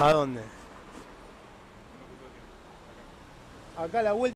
¿A dónde? Acá a la vuelta.